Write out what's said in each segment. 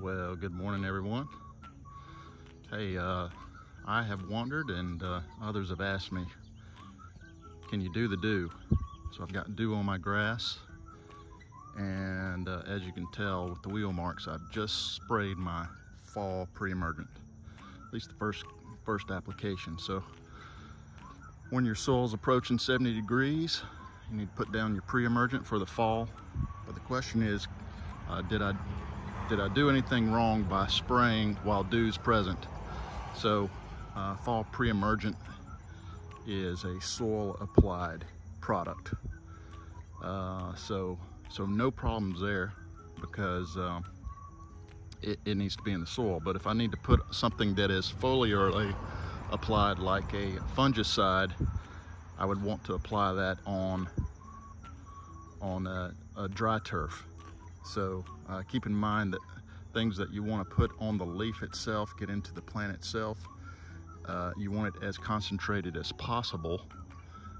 Well, good morning, everyone. Hey, uh, I have wondered, and uh, others have asked me, can you do the dew? So I've got dew on my grass, and uh, as you can tell with the wheel marks, I've just sprayed my fall pre-emergent, at least the first first application. So when your soil's approaching 70 degrees, you need to put down your pre-emergent for the fall. But the question is, uh, did I did I do anything wrong by spraying while dew's present? So uh, fall pre-emergent is a soil applied product. Uh, so, so no problems there because um, it, it, needs to be in the soil. But if I need to put something that is foliarly applied like a fungicide, I would want to apply that on on a, a dry turf. So uh, keep in mind that things that you want to put on the leaf itself, get into the plant itself, uh, you want it as concentrated as possible.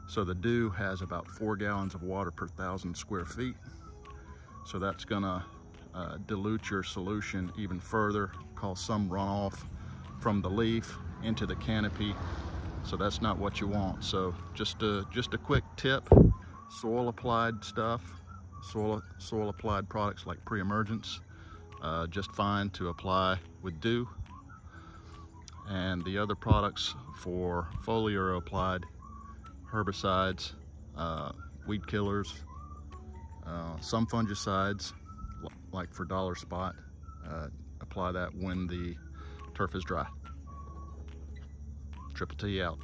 So the dew has about four gallons of water per thousand square feet. So that's gonna uh, dilute your solution even further, cause some runoff from the leaf into the canopy. So that's not what you want. So just a, just a quick tip, soil applied stuff, soil, soil applied products like pre-emergence, uh, just fine to apply with dew. And the other products for foliar applied herbicides, uh, weed killers, uh, some fungicides, like for dollar spot, uh, apply that when the turf is dry. Triple T out.